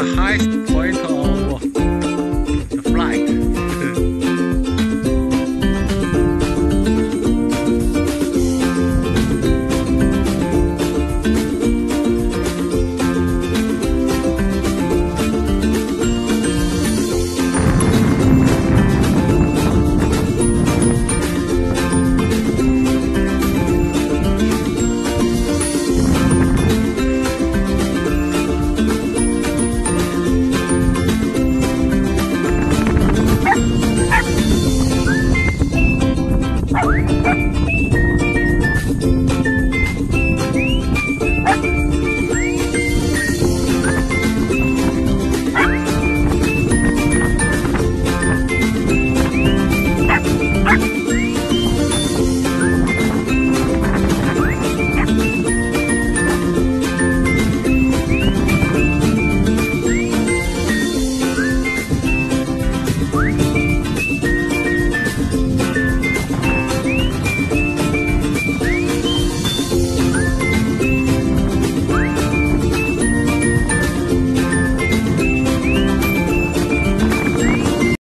the highest